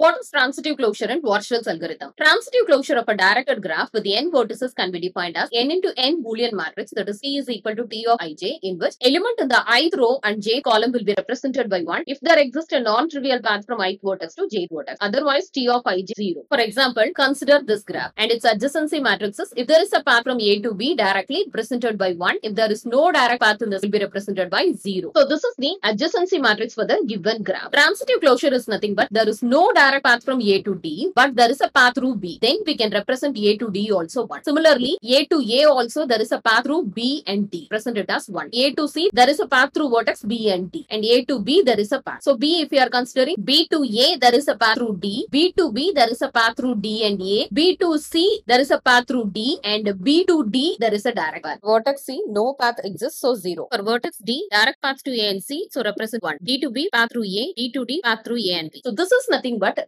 What is transitive closure and Warshall's algorithm? Transitive closure of a directed graph with n vertices can be defined as n into n Boolean matrix that is T is equal to T of ij in which element in the ith row and j column will be represented by 1 if there exists a non-trivial path from ith vertex to jth vertex. Otherwise, T of ij 0. For example, consider this graph and its adjacency matrices. If there is a path from A to B directly represented by 1, if there is no direct path in this will be represented by 0. So this is the adjacency matrix for the given graph. Transitive closure is nothing but there is no direct path from A to D, but there is a path through B. Then we can represent A to D also 1. Similarly, A to A also there is a path through B and D. Present it as 1. A to C there is a path through vertex B and D. And A to B there is a path. So B if you are considering B to A there is a path through D. B to B there is a path through D and A. B to C there is a path through D and B to D there is a direct path. Vertex C no path exists so 0. For vertex D direct path to A and C so represent 1. D to B path through A. D to D path through A and B. So this is nothing but